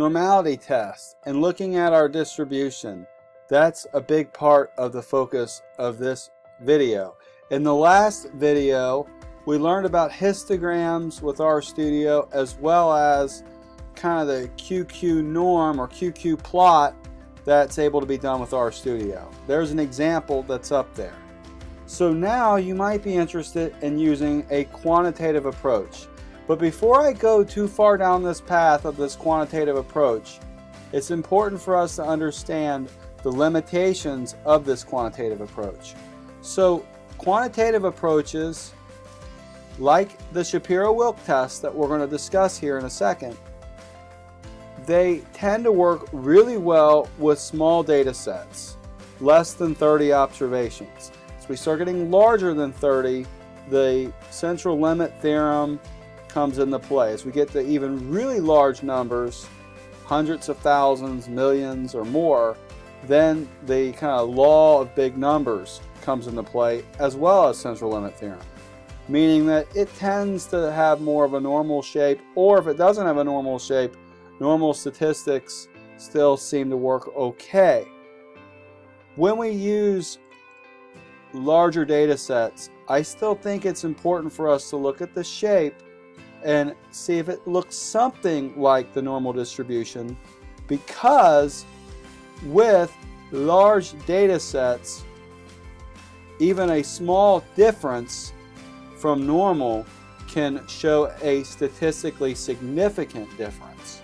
normality test and looking at our distribution. That's a big part of the focus of this video. In the last video, we learned about histograms with RStudio as well as kind of the QQ norm or QQ plot that's able to be done with RStudio. There's an example that's up there. So now you might be interested in using a quantitative approach. But before I go too far down this path of this quantitative approach, it's important for us to understand the limitations of this quantitative approach. So quantitative approaches, like the Shapiro-Wilk test that we're going to discuss here in a second, they tend to work really well with small data sets, less than 30 observations. As we start getting larger than 30, the central limit theorem comes into play. As we get to even really large numbers, hundreds of thousands, millions, or more, then the kind of law of big numbers comes into play as well as central limit theorem meaning that it tends to have more of a normal shape or if it doesn't have a normal shape normal statistics still seem to work okay. When we use larger data sets, I still think it's important for us to look at the shape and see if it looks something like the normal distribution because with large data sets, even a small difference from normal can show a statistically significant difference.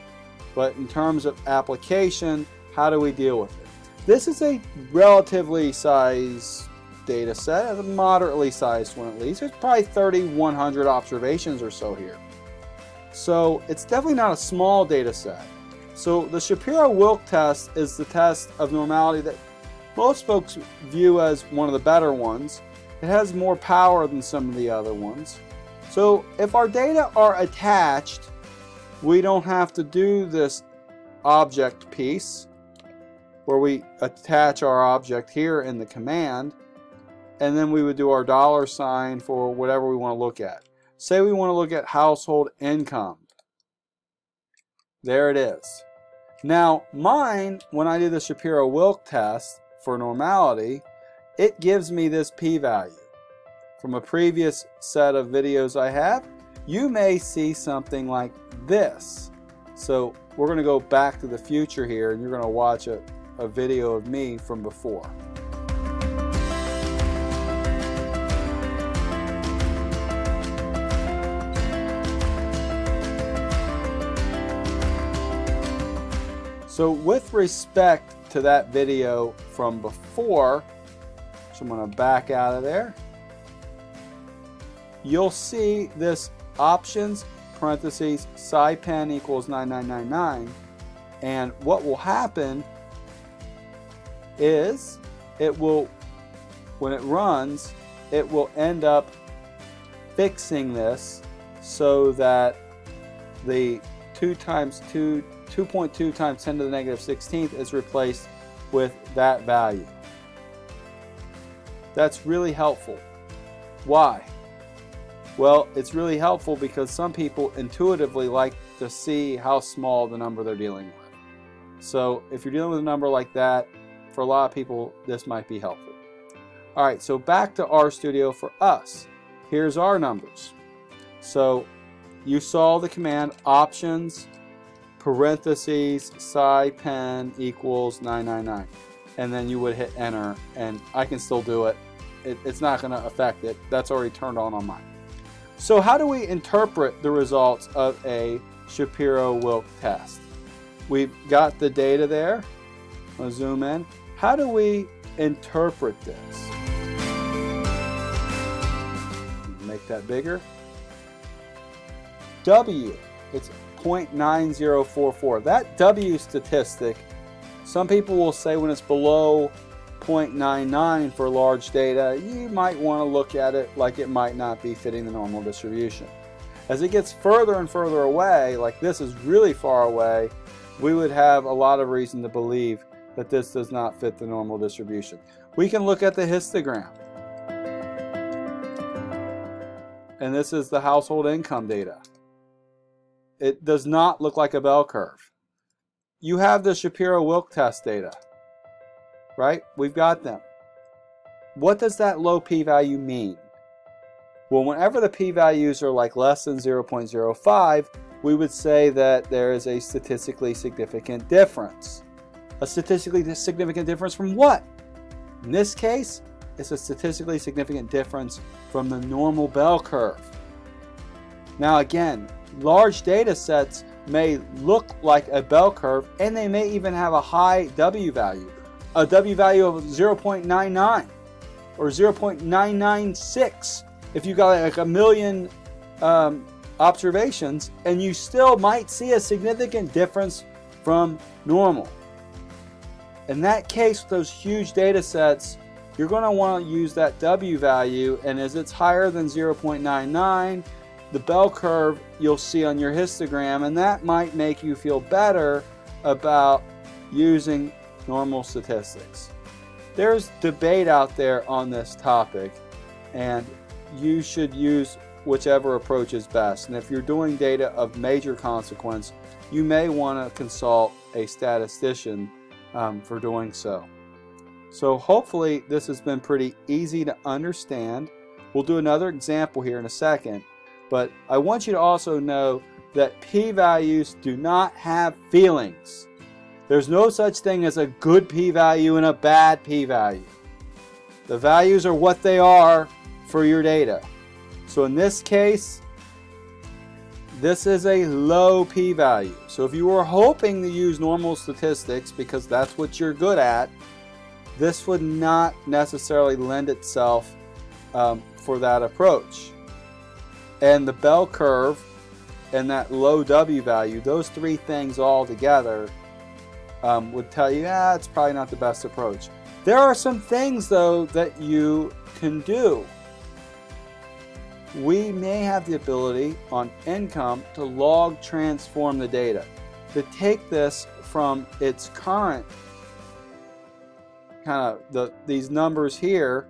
But in terms of application, how do we deal with it? This is a relatively sized data set, a moderately sized one at least. There's probably 3,100 observations or so here. So it's definitely not a small data set. So the Shapiro-Wilk test is the test of normality that most folks view as one of the better ones. It has more power than some of the other ones. So if our data are attached, we don't have to do this object piece where we attach our object here in the command and then we would do our dollar sign for whatever we want to look at. Say we want to look at household income. There it is. Now mine, when I do the Shapiro-Wilk test for normality, it gives me this p-value. From a previous set of videos I have, you may see something like this. So we're going to go back to the future here and you're going to watch a, a video of me from before. So with respect to that video from before, so I'm going to back out of there, you'll see this options parentheses SciPen equals 9999 and what will happen is it will when it runs it will end up fixing this so that the 2 times 2 2.2 times 10 to the negative 16th is replaced with that value. That's really helpful. Why? Well, it's really helpful because some people intuitively like to see how small the number they're dealing with. So if you're dealing with a number like that, for a lot of people, this might be helpful. All right, so back to RStudio for us. Here's our numbers. So you saw the command options parentheses SciPen equals 999 and then you would hit enter and I can still do it. it it's not going to affect it. That's already turned on on mine. So how do we interpret the results of a Shapiro-Wilk test? We've got the data there. To zoom in. How do we interpret this? Make that bigger. W, it's 0.9044. That W statistic, some people will say when it's below 0.99 for large data, you might want to look at it like it might not be fitting the normal distribution. As it gets further and further away, like this is really far away, we would have a lot of reason to believe that this does not fit the normal distribution. We can look at the histogram. And this is the household income data. It does not look like a bell curve. you have the Shapiro-Wilk test data, right? We've got them. What does that low p-value mean? Well, whenever the p-values are like less than 0.05, we would say that there is a statistically significant difference. A statistically significant difference from what? In this case, it's a statistically significant difference from the normal bell curve. Now again, large data sets may look like a bell curve and they may even have a high W value, a W value of 0.99 or 0.996 if you got like a million um, observations and you still might see a significant difference from normal. In that case, with those huge data sets, you're going to want to use that W value and as it's higher than 0.99 the bell curve you'll see on your histogram and that might make you feel better about using normal statistics. There's debate out there on this topic and you should use whichever approach is best and if you're doing data of major consequence you may want to consult a statistician um, for doing so. So hopefully this has been pretty easy to understand. We'll do another example here in a second, but I want you to also know that p-values do not have feelings. There's no such thing as a good p-value and a bad p-value. The values are what they are for your data. So in this case, this is a low p-value. So if you were hoping to use normal statistics because that's what you're good at, this would not necessarily lend itself um, for that approach. And the bell curve and that low W value, those three things all together um, would tell you, ah, it's probably not the best approach. There are some things though that you can do. We may have the ability on income to log transform the data, to take this from its current kind of the, these numbers here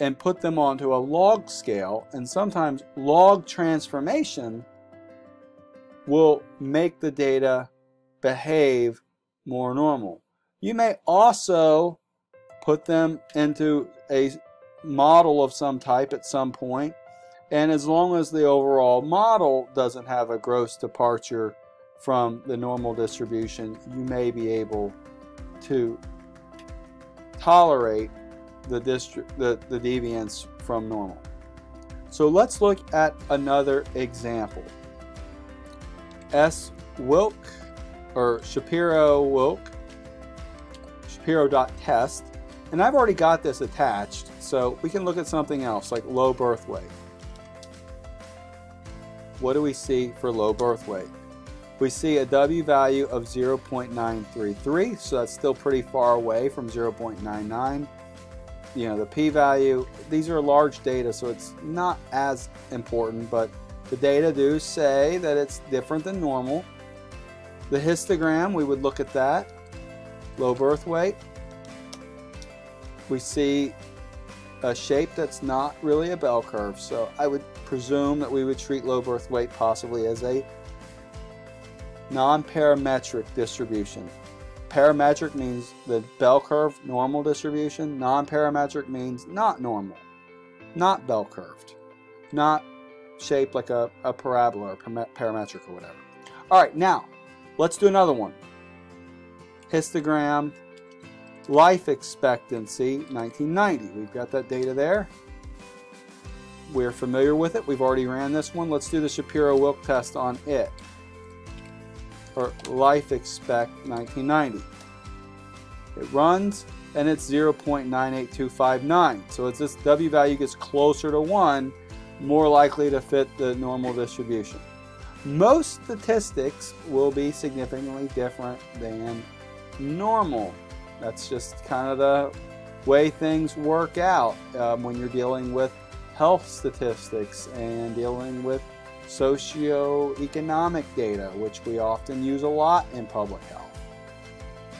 and put them onto a log scale and sometimes log transformation will make the data behave more normal. You may also put them into a model of some type at some point and as long as the overall model doesn't have a gross departure from the normal distribution you may be able to tolerate the, the, the deviance from normal. So let's look at another example. S. Wilk or Shapiro Wilk, Shapiro.test, and I've already got this attached, so we can look at something else like low birth weight. What do we see for low birth weight? We see a W value of 0.933, so that's still pretty far away from 0.99. You know, the p-value, these are large data, so it's not as important, but the data do say that it's different than normal. The histogram, we would look at that. Low birth weight. We see a shape that's not really a bell curve, so I would presume that we would treat low birth weight possibly as a non-parametric distribution. Parametric means the bell curve normal distribution. Non-parametric means not normal, not bell curved, not shaped like a, a parabola or parametric or whatever. All right, now let's do another one. Histogram, life expectancy, 1990. We've got that data there. We're familiar with it. We've already ran this one. Let's do the Shapiro-Wilk test on it or life expect 1990. It runs and it's 0.98259. So as this W value gets closer to 1, more likely to fit the normal distribution. Most statistics will be significantly different than normal. That's just kind of the way things work out um, when you're dealing with health statistics and dealing with socioeconomic data, which we often use a lot in public health.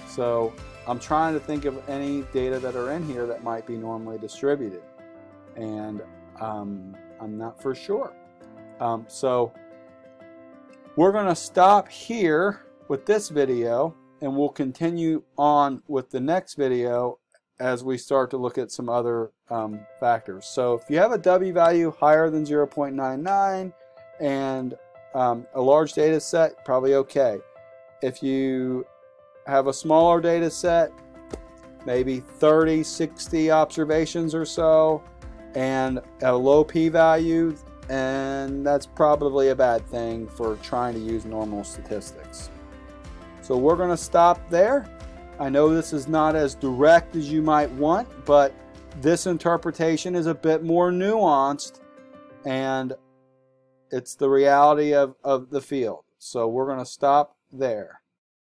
So I'm trying to think of any data that are in here that might be normally distributed. And um, I'm not for sure. Um, so we're going to stop here with this video and we'll continue on with the next video as we start to look at some other um, factors. So if you have a W value higher than 0.99 and um, a large data set, probably okay. If you have a smaller data set, maybe 30, 60 observations or so, and a low p-value, and that's probably a bad thing for trying to use normal statistics. So we're going to stop there. I know this is not as direct as you might want, but this interpretation is a bit more nuanced and it's the reality of, of the field. So we're going to stop there.